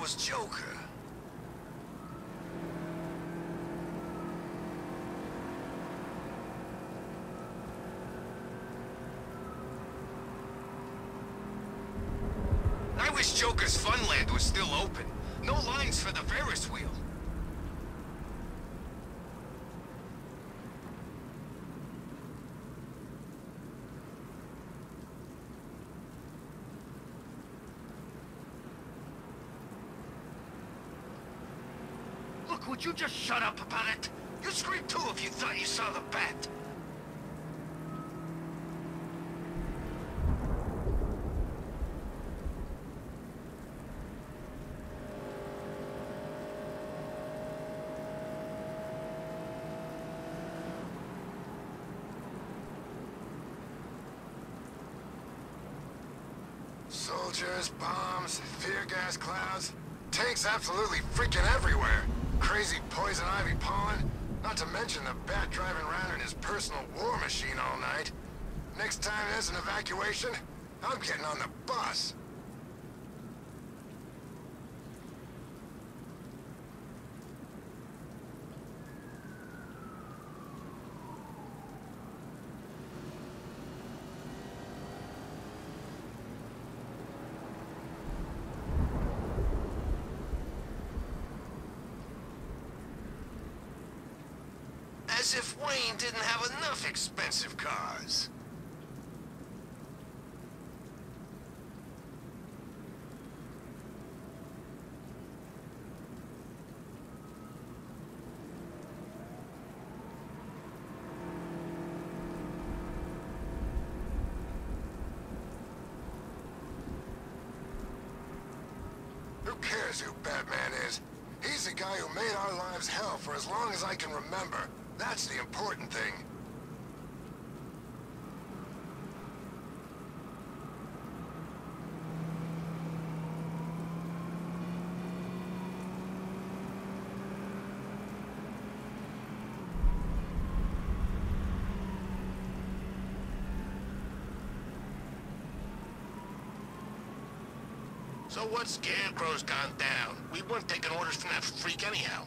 was Joker. I wish Joker's Funland was still open. No lines for the Ferris wheel. Look, would you just shut up about it? You scream too if you thought you saw the bat. Soldiers, bombs, tear gas clouds. Tanks absolutely freaking everywhere. Crazy poison ivy pollen. Not to mention the bat driving around in his personal war machine all night. Next time there's an evacuation, I'm getting on the bus. As if Wayne didn't have enough expensive cars. Who cares who Batman is? He's the guy who made our lives hell for as long as I can remember. That's the important thing. So what Scarecrow's gone down? We weren't taking orders from that freak anyhow.